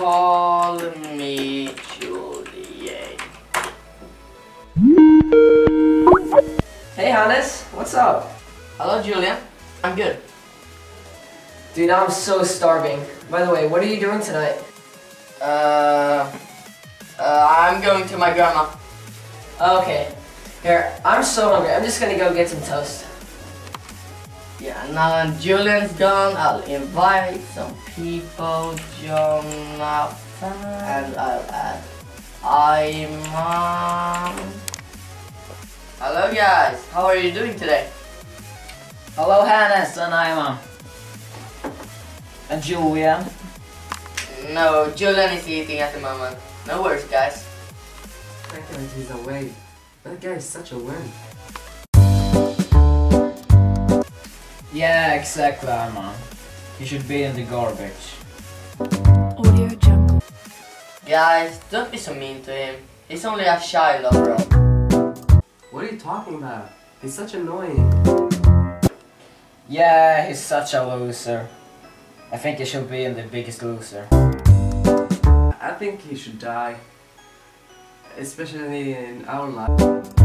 call me Juliet. Hey Hannes, what's up? Hello, Julian. I'm good. Dude, I'm so starving. By the way, what are you doing tonight? Uh, uh, I'm going to my grandma. Okay. Here, I'm so hungry. I'm just gonna go get some toast. Yeah, now that Julian's gone, I'll invite some people, Jonathan, and I'll add Iman. Hello guys, how are you doing today? Hello Hannes and Iman. And Julian. No, Julian is eating at the moment. No worries guys. That guy is away. That guy is such a wimp. Yeah, exactly Iman. He should be in the garbage. Audio Jungle. Guys, don't be so mean to him. He's only a shy lover. What are you talking about? He's such annoying. Yeah, he's such a loser. I think he should be in the biggest loser. I think he should die. Especially in our life.